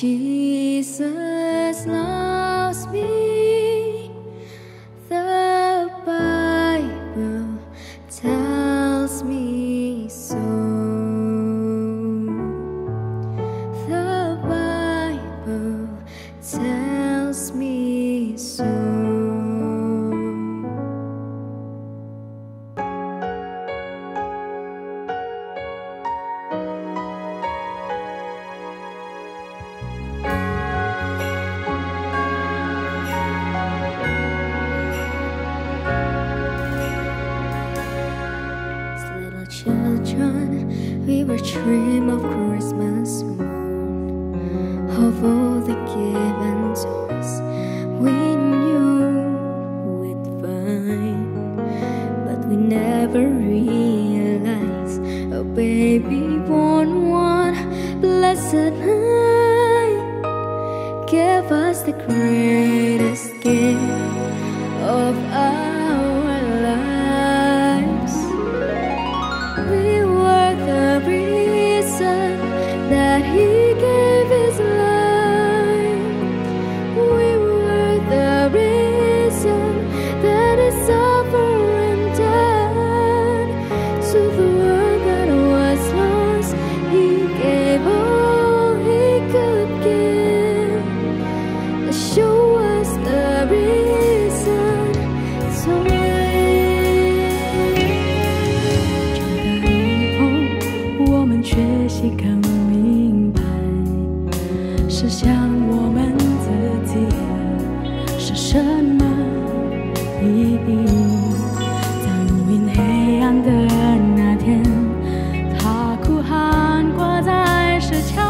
Jesus loves were dream of Christmas morn, of all the given toys we knew we'd find, but we never realized a baby born one blessed night gave us the greatest gift. 一滴，在黎明黑暗的那天，他哭喊挂在石墙。